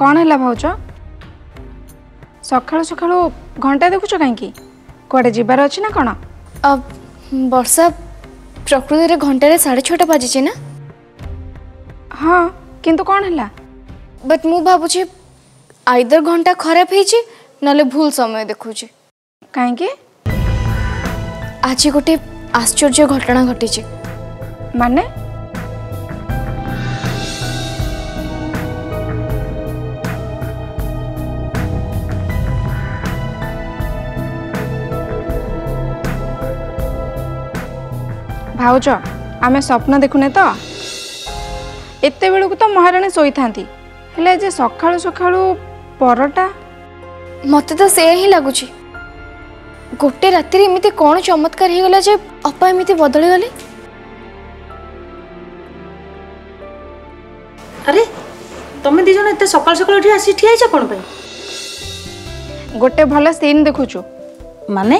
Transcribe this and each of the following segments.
କ'ଣ ହେଲା ଭାଉଜ ସକାଳୁ ସକାଳୁ ଘଣ୍ଟା ଦେଖୁଛ କାହିଁକି କୁଆଡ଼େ ଯିବାର ଅଛି ନା କ'ଣ ବର୍ଷା ପ୍ରକୃତିରେ ଘଣ୍ଟାରେ ସାଢ଼େ ଛଅଟା ବାଜିଛି ନା ହଁ କିନ୍ତୁ କ'ଣ ହେଲା ବଟ୍ ମୁଁ ଭାବୁଛି ଆଇଦର ଘଣ୍ଟା ଖରାପ ହେଇଛି ନହେଲେ ଭୁଲ ସମୟ ଦେଖୁଛି କାହିଁକି ଆଜି ଗୋଟେ ଆଶ୍ଚର୍ଯ୍ୟ ଘଟଣା ଘଟିଛି ମାନେ ଭାଉଜ ଆମେ ସ୍ୱପ୍ନ ଦେଖୁନେ ତ ଏତେବେଳକୁ ତ ମହାରାଣୀ ଶୋଇଥାନ୍ତି ହେଲେ ଯେ ସକାଳୁ ସକାଳୁ ପରଟା ମୋତେ ତ ସେୟା ହିଁ ଲାଗୁଛି ଗୋଟେ ରାତିରେ ଏମିତି କ'ଣ ଚମତ୍କାର ହେଇଗଲା ଯେ ଅପା ଏମିତି ବଦଳିଗଲେ ଆରେ ତମେ ଦୁଇ ଜଣ ଏତେ ସକାଳୁ ସକାଳୁ ଏଠି ଆସି ଠିଆ ହେଇଛ କ'ଣ ପାଇଁ ଗୋଟେ ଭଲ ସିନ୍ ଦେଖୁଛୁ ମାନେ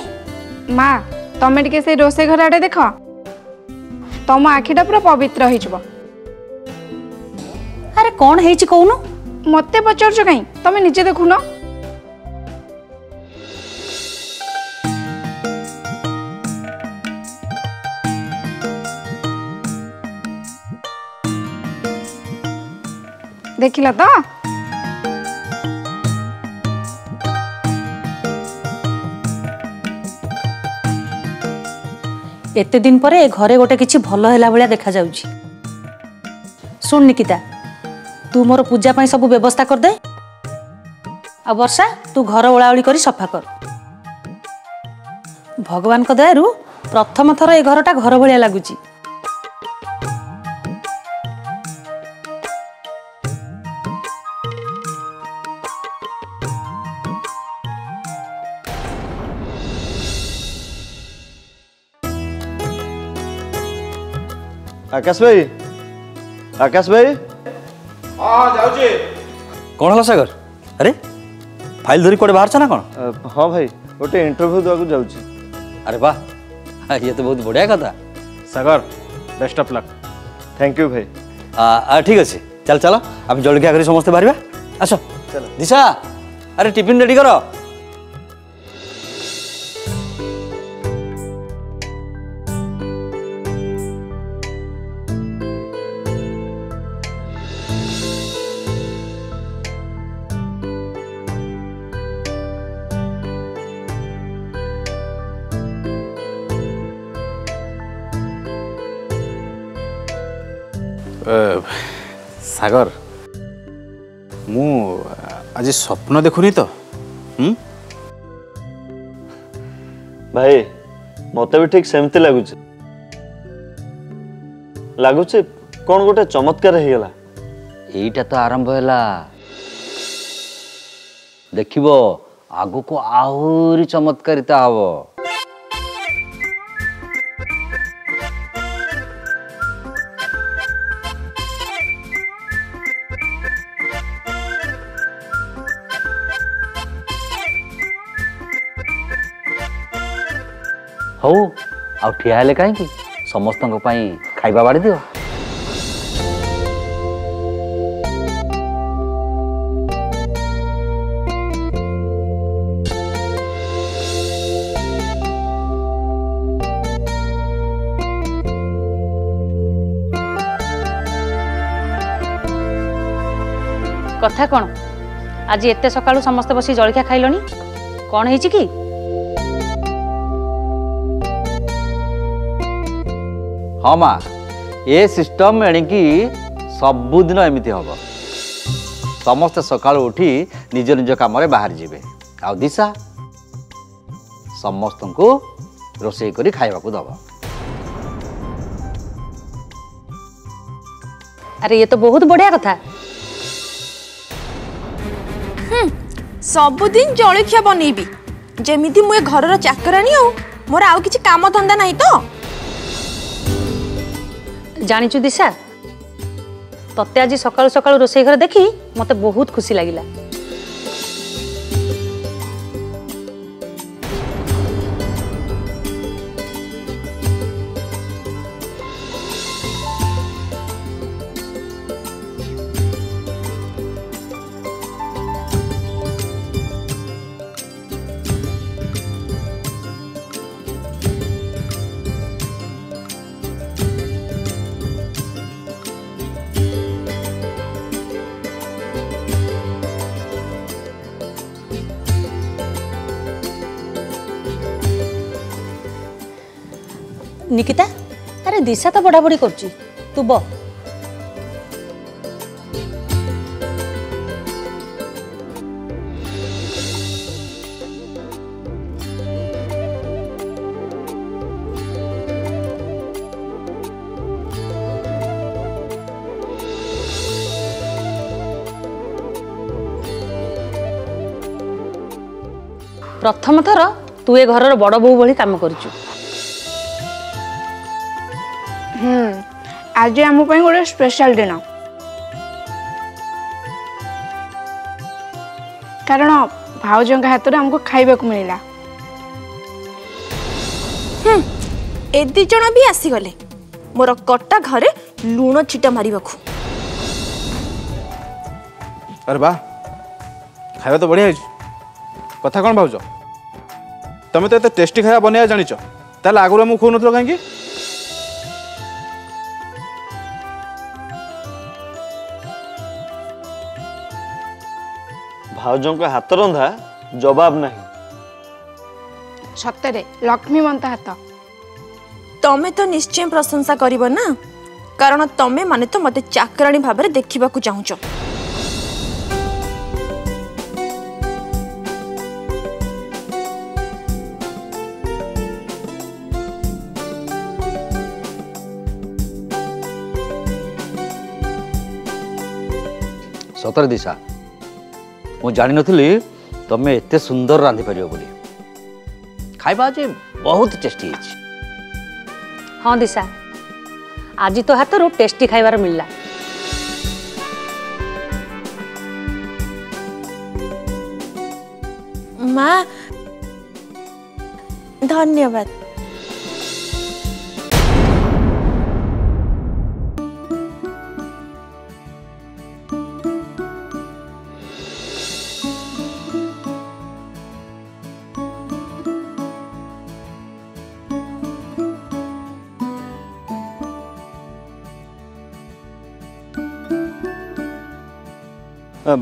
ମା ତମେ ଟିକେ ସେଇ ରୋଷେଇ ଘର ଆଡ଼େ ଦେଖ ତମ ଆଖିଟା ପୁରା ପବିତ୍ର ହେଇଯିବ ଆରେ କ'ଣ ହେଇଛି କହୁନ ମୋତେ ପଚାରୁଛ କାହିଁ ତମେ ନିଜେ ଦେଖୁନ ଦେଖିଲ ତ ଏତେ ଦିନ ପରେ ଏ ଘରେ ଗୋଟେ କିଛି ଭଲ ହେଲା ଭଳିଆ ଦେଖାଯାଉଛି ଶୁଣ ନିକିତା ତୁ ମୋର ପୂଜା ପାଇଁ ସବୁ ବ୍ୟବସ୍ଥା କରିଦେ ଆଉ ବର୍ଷା ତୁ ଘର ଓଳାଓଳି କରି ସଫା କର ଭଗବାନଙ୍କ ଦୟାରୁ ପ୍ରଥମ ଥର ଏ ଘରଟା ଘର ଭଳିଆ ଲାଗୁଛି ଆକାଶ ଭାଇ ଆକାଶ ଭାଇ ହଁ ଯାଉଛି କ'ଣ ହେଲା ସାଗର ଆରେ ଫାଇଲ୍ ଧରି କୁଆଡ଼େ ବାହାରୁଛ ନା କ'ଣ ହଁ ଭାଇ ଗୋଟେ ଇଣ୍ଟରଭ୍ୟୁ ଦେବାକୁ ଯାଉଛି ଆରେ ବା ଇଏ ତ ବହୁତ ବଢ଼ିଆ କଥା Sagar best of luck thank you ଭାଇ ଠିକ୍ ଅଛି ଚାଲ ଚାଲ ଆମେ ଜଳଖିଆ କରି ସମସ୍ତେ ବାହାରିବା ଆସ ଚାଲ ଦିଶା ଆରେ ଟିଫିନ୍ ରେଡ଼ି କର ସ୍ୱପ୍ନ ଦେଖୁନି ତ ଭାଇ ମତେ ବି ଠିକ ସେମିତି ଲାଗୁଛି ଲାଗୁଛି କଣ ଗୋଟେ ଚମତ୍କାର ହେଇଗଲା ଏଇଟା ତ ଆରମ୍ଭ ହେଲା ଦେଖିବ ଆଗକୁ ଆହୁରି ଚମତ୍କାରିତା ହବ ଠିଆ ହେଲେ କାହିଁକି ସମସ୍ତଙ୍କ ପାଇଁ ଖାଇବା ବାଡ଼ି ଦିଅ କଥା କ'ଣ ଆଜି ଏତେ ସକାଳୁ ସମସ୍ତେ ବସି ଜଳଖିଆ ଖାଇଲଣି କ'ଣ ହେଇଛି କି ହଁ ମା ଏ ସିଷ୍ଟମ ଏଣିକି ସବୁଦିନ ଏମିତି ହେବ ସମସ୍ତେ ସକାଳୁ ଉଠି ନିଜ ନିଜ କାମରେ ବାହାରି ଯିବେ ଆଉ ଦିଶା ସମସ୍ତଙ୍କୁ ରୋଷେଇ କରି ଖାଇବାକୁ ଦେବ ଆରେ ଇଏ ତ ବହୁତ ବଢ଼ିଆ କଥା ସବୁଦିନ ଜଳଖିଆ ବନେଇବି ଯେମିତି ମୁଁ ଏ ଘରର ଚାକରାଣୀ ଆଉ ମୋର ଆଉ କିଛି କାମ ଧନ୍ଦା ନାହିଁ ତ ଜାଣିଛୁ ଦିଶା ତତେ ଆଜି ସକାଳୁ ସକାଳୁ ରୋଷେଇ ଘରେ ଦେଖି ମୋତେ ବହୁତ ଖୁସି ଲାଗିଲା ନିକିତା ଆରେ ଦିଶା ତ ବଡ଼ାବଡ଼ି କରୁଛି ତୁ ବ ପ୍ରଥମ ଥର ତୁ ଏ ଘରର ବଡ଼ ବୋଉ ଭଳି କାମ କରୁଛୁ ଆଜି ଆମ ପାଇଁ ଗୋଟେ ସ୍ପେଶାଲ ଦିନ କାରଣ ଭାଉଜଙ୍କ ହାତରେ ଆମକୁ ଖାଇବାକୁ ମିଳିଲା ଏ ଦୁଇ ଜଣ ବି ଆସିଗଲେ ମୋର କଟା ଘରେ ଲୁଣ ଛିଟା ମାରିବାକୁ ଆରେ ବା ଖାଇବା ତ ବଢ଼ିଆ ହେଇଛି କଥା କ'ଣ ଭାବୁଛ ତମେ ତ ଏତେ ଟେଷ୍ଟି ଖାଇବା ବନେଇବା ଜାଣିଛ ତାହେଲେ ଆଗରୁ ଆମକୁ ଖୁଆଉନଥିଲ କାହିଁକି ଭାଉଜଙ୍କ ହାତ ରନ୍ଧା ଜବାବ ନାହିଁ ସତରେ ଲକ୍ଷ୍ମୀମନ୍ତ ହାତ ତମେ ତ ନିଶ୍ଚୟ ପ୍ରଶଂସା କରିବ ନା କାରଣ ତମେମାନେ ତ ମୋତେ ଚାକରାଣୀ ଭାବରେ ଦେଖିବାକୁ ଚାହୁଁଛ ସତରେ ଦିଶା ମୁଁ ଜାଣିନଥିଲି ତମେ ଏତେ ସୁନ୍ଦର ରାନ୍ଧିପାରିବ ବୋଲି ଖାଇବା ଆଜି ବହୁତ ଟେଷ୍ଟି ହେଇଛି ହଁ ଦିଶା ଆଜି ତୋ ହାତରୁ ଟେଷ୍ଟି ଖାଇବାର ମିଳିଲା ମା ଧନ୍ୟବାଦ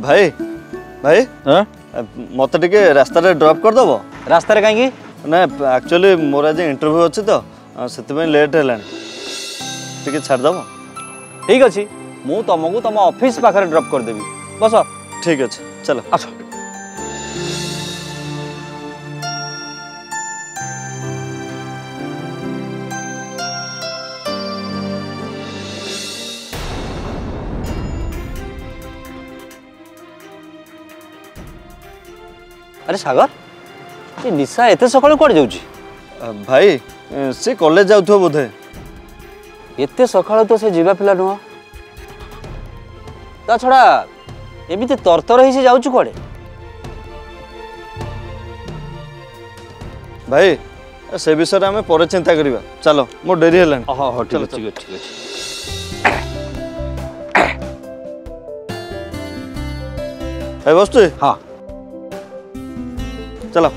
ভাই ଭାଇ ମୋତେ ଟିକେ ରାସ୍ତାରେ ଡ୍ରପ୍ କରିଦେବ ରାସ୍ତାରେ କାହିଁକି ନା ଆକ୍ଚୁଆଲି ମୋର ଆଜି ଇଣ୍ଟରଭ୍ୟୁ ଅଛି ତ ସେଥିପାଇଁ ଲେଟ୍ ହେଲାଣି ଟିକେ ଛାଡ଼ିଦେବ ଠିକ୍ ଅଛି ମୁଁ ତୁମକୁ ତୁମ ଅଫିସ୍ ପାଖରେ ଡ୍ରପ୍ କରିଦେବି ବସ ଠିକ୍ ଅଛି ଚାଲ ଆସ আরে সাগর এ নিশা এতে সকালে কুয়াড়ে যাচ্ছি ভাই সে কলেজ যাওয়া বোধে এতে সকালে তো সে যা পিলা নুহ তা ছড়া এমিতি তরতর হয়ে সে যাচ্ছু কুয়াড়ে ভাই সে বিষয়ে আমি পরে চিন্তা করা চাল মো ডেরি হল ঠিক আছে ঠিক আছে হ্যাঁ বস্তু হ্যাঁ चलो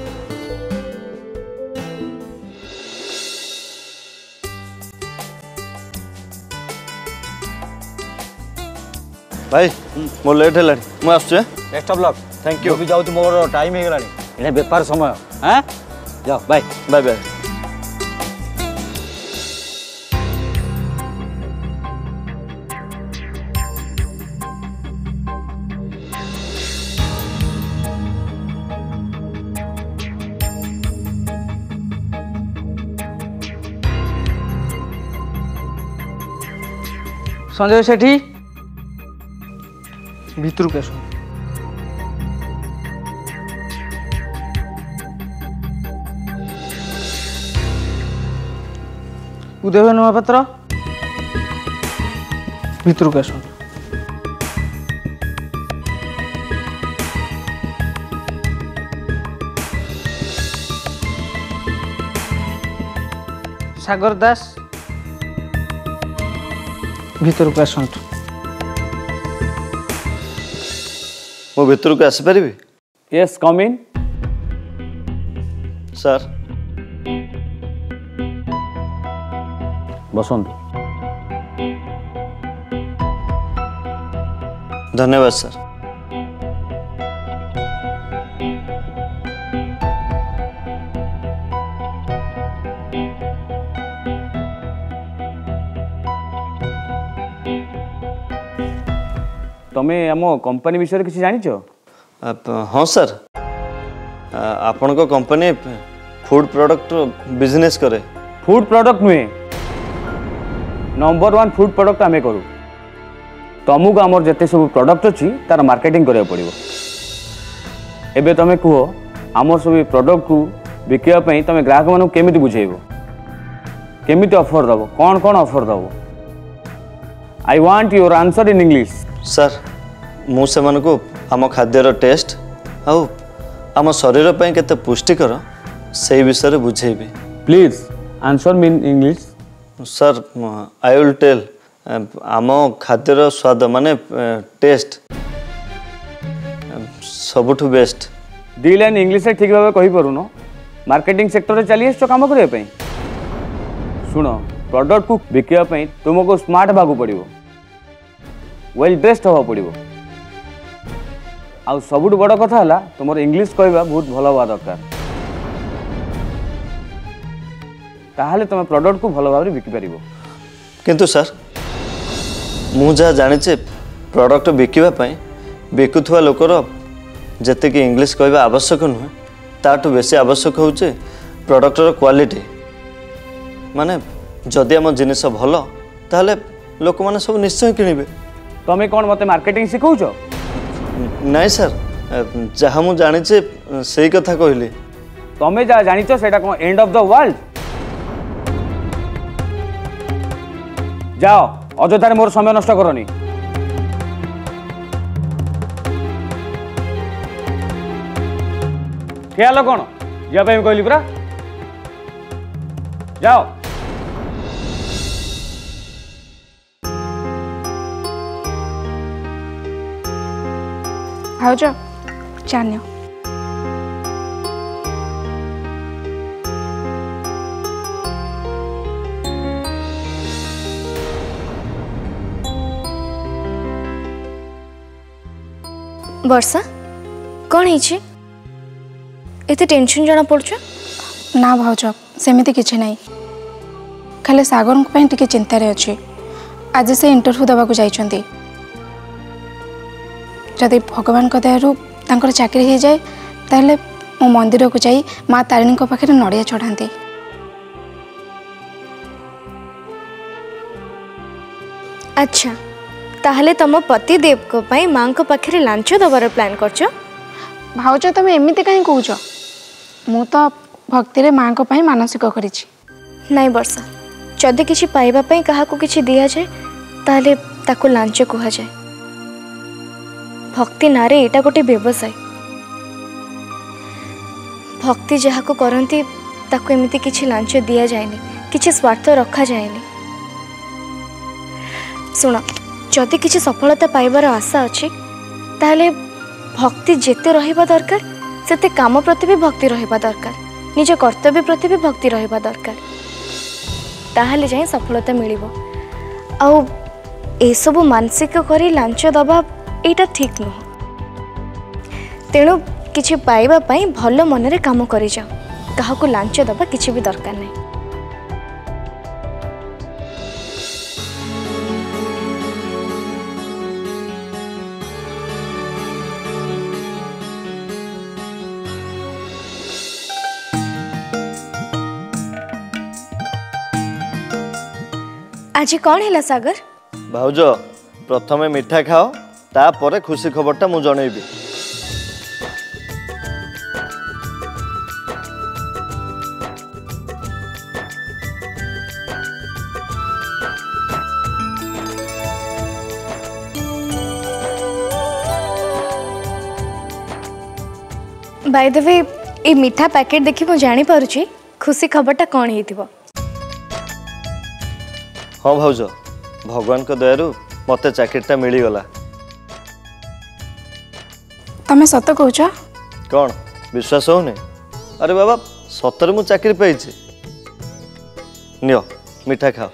ଭାଇ ମୋ ଲେଟ୍ ହେଲାଣି ମୁଁ ଆସୁଛି best of luck thank you ବି ଯାଉଛି ମୋର ଟାଇମ୍ ହେଇଗଲାଣି ଏଇଟା ବେପାର ସମୟ ହଁ ଯାଅ bye bye bye Sanjay Sethi ଭିତରକୁ ଆସ ଉଦୟ ମହାପାତ୍ର ଭିତରକୁ ଆସନ୍ତୁ ସାଗର ଦାସ ଭିତରକୁ ଆସନ୍ତୁ ମୁଁ ଭିତରକୁ ଆସିପାରିବି ୟେସ୍ କମ୍ ଇନ୍ ସାର୍ ବସନ୍ତୁ ଧନ୍ୟବାଦ ସାର୍ তুমি আম কোম্পানি বিষয়ে কিছু জানিছ হ্যাঁ স্যার আপনার কোম্পানি ফুড প্রডক্ট বিজনেস করে ফুড প্রডক্ট নুহে নম্বর ওয়ান ফুড প্রডক্ট আমি করু ତମକୁ ଆମର ଯେତେ ସବୁ ପ୍ରଡ଼କ୍ଟ ଅଛି ତାର ମାର୍କେଟିଂ କରିବାକୁ ପଡ଼ିବ ଏବେ ତମେ କୁହ ଆମର ସବୁ ପ୍ରଡ଼କ୍ଟକୁ ବିକିବା ପାଇଁ ତମେ ଗ୍ରାହକମାନଙ୍କୁ କେମିତି ବୁଝେଇବ କେମିତି ଅଫର୍ ଦେବ କ'ଣ କ'ଣ offer Dev I want your answer in English sir ମୁଁ ସେମାନଙ୍କୁ ଆମ ଖାଦ୍ୟର ଟେଷ୍ଟ ଆଉ ଆମ ଶରୀର ପାଇଁ କେତେ ପୁଷ୍ଟିକର ସେଇ ବିଷୟରେ ବୁଝେଇବି please answer in English sir I will tell ଆମ ଖାଦ୍ୟର ସ୍ୱାଦ ମାନେ ଟେଷ୍ଟ ସବୁଠୁ ବେଷ୍ଟ ଦୁଇ ଲାଇନ୍ ଇଂଲିଶରେ ଠିକ୍ ଭାବେ କହିପାରୁନ ମାର୍କେଟିଂ ସେକ୍ଟରରେ ଚାଲିଆସିଛ କାମ କରିବା ପାଇଁ ଶୁଣ ପ୍ରଡକ୍ଟକୁ ବିକିବା ପାଇଁ ତୁମକୁ ସ୍ମାର୍ଟ ହେବାକୁ ପଡ଼ିବ ওয়েল ড্রেসড হওয়া পড়ব আউ সবুঠ বড় কথা হল তোমার ইংলিশ কহা বহুত ভাল হওয়া দরকার তাহলে তুমি প্রডক্ট কু ভাল ভাবে বিকি পারিব কিন্তু স্যার মু যা জানিছে প্রডক্ট বিকিবা পাই বিকুথুয়া লোকর যেতিকি ইংলিশ কহা আবশ্যক নুহে তাঠু বেশি আবশ্যক হচ্ছে প্রডক্টর কোয়ালিটি মানে যদি আমার জিনিস ভাল তাহলে লোকমানে সব নিশ্চয় কিণবে তুমি কোন মতে মার্কেটিং শিখাউছ নাই স্যার যাহা মু জানিছে সেই কথা কইলি তুমি যা জানিছ সেটা কোন এন্ড অফ দ্য ওয়ার্ল্ড যাও অযথারে মোর সময় নষ্ট করনি খেয়াল কোণ যা পাই কইলি পুরা যাও ଭାଉଜ ଚା ନିଅ ବର୍ଷା କ'ଣ ହେଇଛି ଏତେ ଟେନସନ୍ ଜଣାପଡ଼ୁଛ ନା ଭାଉଜ ସେମିତି କିଛି ନାହିଁ ଖାଲି ସାଗରଙ୍କ ପାଇଁ ଟିକେ ଚିନ୍ତାରେ ଅଛି ଆଜି ସେ ଇଣ୍ଟରଭ୍ୟୁ ଦେବାକୁ ଯାଇଛନ୍ତି ଯଦି ଭଗବାନଙ୍କ ଦୟାରୁ ତାଙ୍କର ଚାକିରି ହେଇଯାଏ ତାହେଲେ ମୁଁ ମନ୍ଦିରକୁ ଯାଇ ମା ତାରିଣୀଙ୍କ ପାଖରେ ନଡ଼ିଆ ଚଢ଼ାନ୍ତି ଆଚ୍ଛା ତାହେଲେ ତମ ପତିଦେବଙ୍କ ପାଇଁ ମାଆଙ୍କ ପାଖରେ ଲାଞ୍ଚ ଦେବାର ପ୍ଲାନ୍ କରିଛ ଭାଉଜ ତମେ ଏମିତି କାହିଁ କହୁଛ ମୁଁ ତ ଭକ୍ତିରେ ମାଆଙ୍କ ପାଇଁ ମାନସିକ କରିଛି ନାଇଁ ବର୍ଷା ଯଦି କିଛି ପାଇବା ପାଇଁ କାହାକୁ କିଛି ଦିଆଯାଏ ତାହେଲେ ତାକୁ ଲାଞ୍ଚ କୁହାଯାଏ ভক্তি নাঁরে এটা গোটে ব্যবসায় ভক্তি যাহাকে করতে তাকে এমিতি কিছু লাঞ্চ দিয়া যায়নি কিছু স্বার্থ রখা যায়নি শুণ যদি কিছু সফলতা পাইবার আশা অছি তাহলে ভক্তি যেতে রহবা দরকার সেতে কাম প্রতি বি ভক্তি রহবা দরকার নিজ কর্তব্য প্রতি বি ভক্তি রহবা দরকার তাহলে যাই সফলতা মিলিব আউ এসবু মানসিক করে লাঞ্চ দেওয়া यहाँ ठीक नुह तेणु किसी पाइबापी भल मन कम कर लाच दबा कि भी दरकार नहीं आज कौन है सगर भाज प्रथम मिठा खाओ ତାପରେ ଖୁସି ଖବରଟା ମୁଁ ଜଣେଇବି ବାଇ ଦେବେ ଏଇ ମିଠା ପ୍ୟାକେଟ୍ ଦେଖି ମୁଁ ଜାଣିପାରୁଛି ଖୁସି ଖବରଟା କ'ଣ ହେଇଥିବ ହଁ ଭାଉଜ ଭଗବାନଙ୍କ ଦୟାରୁ ମୋତେ ଚାକିରିଟା ମିଳିଗଲା তুমি সত কৌছ কণ বিশ্বাস হওনি আরে বাবা সতরে মু চাকরি পেয়েছি নিও মিঠা খাও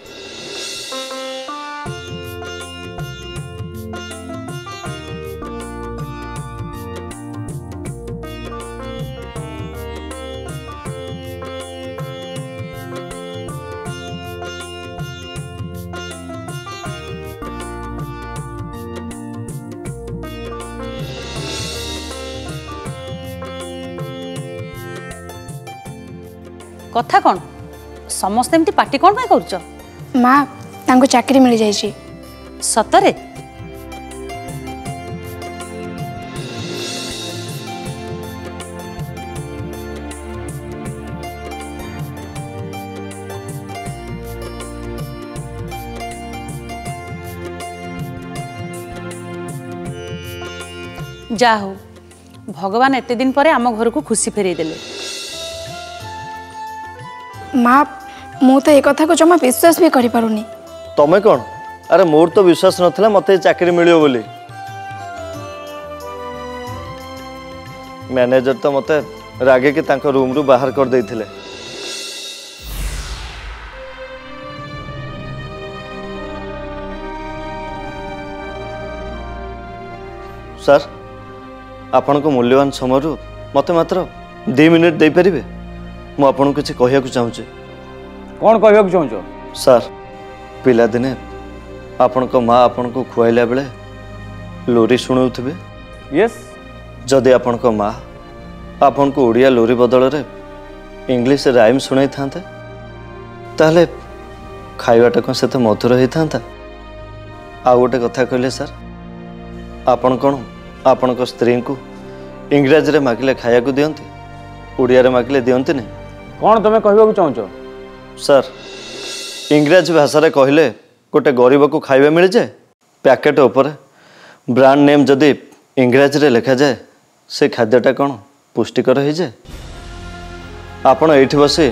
কথা কଣ ସମସ୍ତେ ଏମିତି ପାର୍ଟି କ'ଣ ପାଇଁ କରୁଛ ମା ତାଙ୍କୁ ଚାକିରି ମିଳିଯାଇଛି ସତରେ ଯାହା ହଉ ଭଗବାନ ଏତେ ଦିନ ପରେ ଆମ ଘରକୁ ଖୁସି ଫେରେଇ ଦେଲେ মা ମୁଁ ତ ଏ କଥାକୁ ଜମା ବିଶ୍ୱାସ ବି କରିପାରୁନି ତମେ କ'ଣ ଆରେ ମୋର ତ ବିଶ୍ୱାସ ନଥିଲା ମୋତେ ଚାକିରି ମିଳିବ ବୋଲି ମ୍ୟାନେଜର ତ ମୋତେ ରାଗିକି ତାଙ୍କ ରୁମ୍ରୁ ବାହାର କରିଦେଇଥିଲେ ସାର୍ ଆପଣଙ୍କ ମୂଲ୍ୟବାନ ସମୟରୁ ମୋତେ ମାତ୍ର ଦୁଇ ମିନିଟ୍ ଦେଇପାରିବେ ମୁଁ ଆପଣଙ୍କୁ କିଛି କହିବାକୁ ଚାହୁଁଛି କ'ଣ କହିବାକୁ ଚାହୁଁଛ ସାର୍ ପିଲାଦିନେ ଆପଣଙ୍କ ମା ଆପଣଙ୍କୁ ଖୁଆଇଲା ବେଳେ ଲୋରି ଶୁଣାଉଥିବେ ୟେସ୍ ଯଦି ଆପଣଙ୍କ ମା ଆପଣଙ୍କୁ ଓଡ଼ିଆ ଲୋରି ବଦଳରେ ଇଂଲିଶ ରାଇମ୍ ଶୁଣାଇଥାନ୍ତେ ତାହେଲେ ଖାଇବାଟା କ'ଣ ସେତେ ମଧୁର ହେଇଥାନ୍ତା ଆଉ ଗୋଟେ କଥା କହିଲେ ସାର୍ ଆପଣ କ'ଣ ଆପଣଙ୍କ ସ୍ତ୍ରୀଙ୍କୁ ଇଂରାଜୀରେ ମାଗିଲେ ଖାଇବାକୁ ଦିଅନ୍ତି ଓଡ଼ିଆରେ ମାଗିଲେ ଦିଅନ୍ତିନି କ'ଣ ତୁମେ କହିବାକୁ ଚାହୁଁଛ ସାର୍ ଇଂରାଜ ଭାଷାରେ କହିଲେ ଗୋଟେ ଗରିବକୁ ଖାଇବା ମିଳିଯାଏ ପ୍ୟାକେଟ୍ ଉପରେ ବ୍ରାଣ୍ଡ ନେମ୍ ଯଦି ଇଂରାଜୀରେ ଲେଖାଯାଏ ସେ ଖାଦ୍ୟଟା କ'ଣ ପୁଷ୍ଟିକର ହେଇଯାଏ ଆପଣ ଏଇଠି ବସି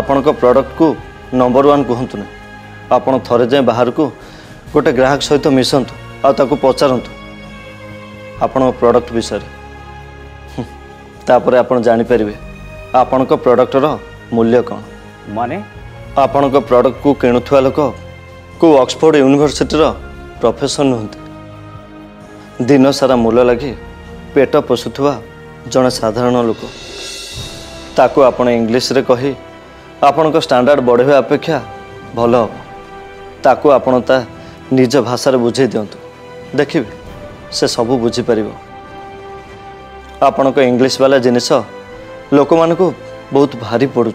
ଆପଣଙ୍କ ପ୍ରଡ଼କ୍ଟକୁ ନମ୍ବର ୱାନ୍ କୁହନ୍ତୁନି ଆପଣ ଥରେ ଯାଏଁ ବାହାରକୁ ଗୋଟେ ଗ୍ରାହକ ସହିତ ମିଶନ୍ତୁ ଆଉ ତାକୁ ପଚାରନ୍ତୁ ଆପଣଙ୍କ ପ୍ରଡ଼କ୍ଟ ବିଷୟରେ ତାପରେ ଆପଣ ଜାଣିପାରିବେ ଆପଣଙ୍କ ପ୍ରଡ଼କ୍ଟର ମୂଲ୍ୟ କ'ଣ ମାନେ ଆପଣଙ୍କ ପ୍ରଡ଼କ୍ଟକୁ କିଣୁଥିବା ଲୋକ କେଉଁ ଅକ୍ସଫୋର୍ଡ଼ ୟୁନିଭର୍ସିଟିର ପ୍ରଫେସର ନୁହନ୍ତି ଦିନସାରା ମୂଲ ଲାଗି ପେଟ ପୋଷୁଥିବା ଜଣେ ସାଧାରଣ ଲୋକ ତାକୁ ଆପଣ ଇଂଲିଶରେ କହି ଆପଣଙ୍କ ଷ୍ଟାଣ୍ଡାର୍ଡ଼ ବଢ଼ାଇବା ଅପେକ୍ଷା ଭଲ ହେବ ତାକୁ ଆପଣ ତା ନିଜ ଭାଷାରେ ବୁଝାଇ ଦିଅନ୍ତୁ ଦେଖିବେ ସେ ସବୁ ବୁଝିପାରିବ ଆପଣଙ୍କ ଇଂଲିଶ ବାଲା ଜିନିଷ ଲୋକମାନଙ୍କୁ बहुत भारी पड़ू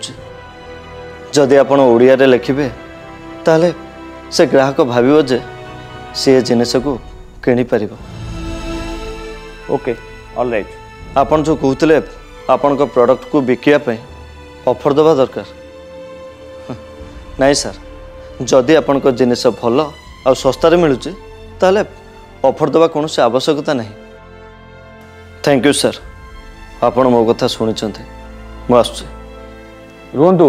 जदि आपड़िया लिखे तेल से ग्राहक भावे सी जिनस को किपर ओके आपन जो कहते आपण प्रडक्ट को बिकापी अफर दवा दरकार नहीं सर जदि आपण जिनस भल आस्तार शस्तार मिलू तेल अफर दवा कौन आवश्यकता नहीं थैंक यू सर आप मो कथा शुणी ମୁଁ ଆସୁଛି ରୁହନ୍ତୁ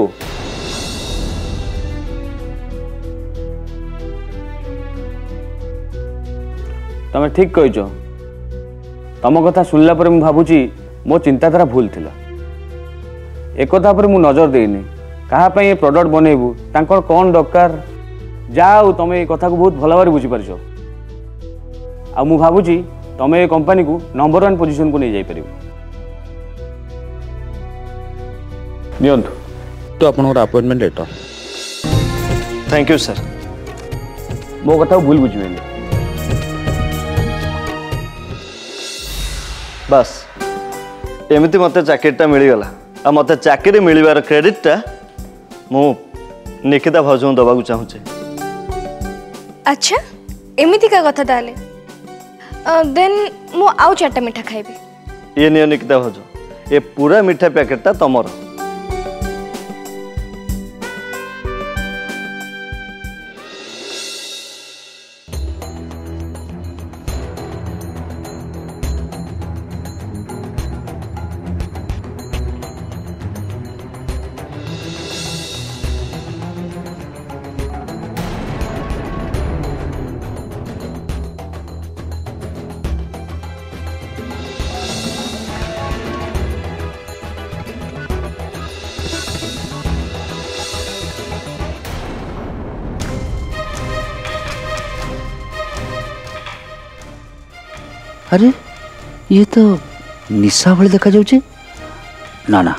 ତମେ ଠିକ୍ କହିଛ ତମ କଥା ଶୁଣିଲା ପରେ ମୁଁ ଭାବୁଛି ମୋ ଚିନ୍ତାଧାରା ଭୁଲ ଥିଲା ଏକଥା ଉପରେ ମୁଁ ନଜର ଦେଇନି କାହା ପାଇଁ ଏ ପ୍ରଡ଼କ୍ଟ ବନେଇବୁ ତାଙ୍କର କ'ଣ ଦରକାର ଯାହା ହଉ ତମେ ଏ କଥାକୁ ବହୁତ ଭଲ ଭାବରେ ବୁଝିପାରିଛ ଆଉ ମୁଁ ଭାବୁଛି ତମେ ଏ କମ୍ପାନୀକୁ ନମ୍ବର ୱାନ୍ ପୋଜିସନକୁ ନେଇଯାଇପାରିବ नियंतु तो आपन को appointment letter thank you sir मो कथा भूल बुझिबेनी बस एमती मते जैकेटटा मिली गला आ मते जैकेट मिलिवार क्रेडिटटा मो निकिता भजों दबा को चाहू छे अच्छा एमती का कथा ताले देन मो आउ चाटा मीठा खाइबे ये नियो निकिता भजो ए पूरा मीठा पैकेटटा तमरो ये तो निशा भाई देखा जा ना ना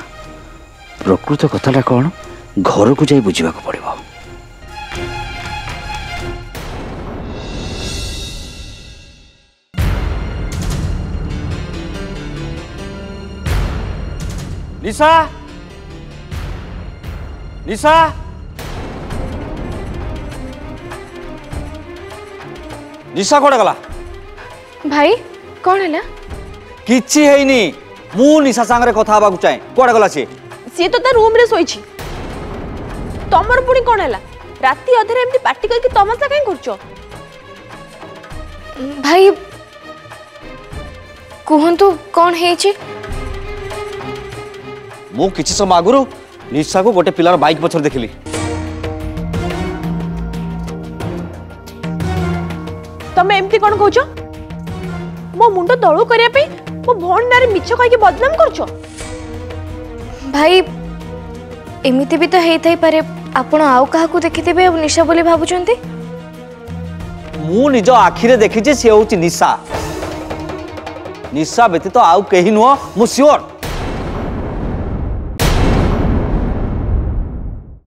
प्रकृत कथा कौन घर को जा बुझा पड़ निशा निशा निशा कौन गला भाई कौन है ना কিছু হইনি মু নিশা সাংরে কথা হবাকু চাই কোয়াড়ে গলা সে সে তো তা রুম রে শোইছি তোমার পুনি কোন হেলা রাতি অধরে এমনি পার্টি করি তমাশা কাই করছো ভাই কুহন্তু কোন হেইছি মু কিছু সময় আগুরু নিশাকু গোটে পিলার বাইক পছর দেখিলি তুমি এমতি কোন কହୁছো মো মুন্ড দলু করিয়া পই মো ভণ্ডারে মিছ কইকি বদনাম করছো ভাই এমিতি বি তো হেইথাই পারে আপন আও কাহাকু দেখিথিবে এবং নিশা বলি ভাবুচন্তি মু নিজ আখিরে দেখিছি সে হচ্ছে নিশা নিশা ব্যতীত আউ কেহি নুহ মু সিওর